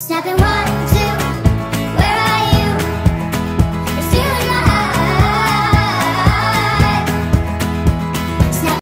Stepping one.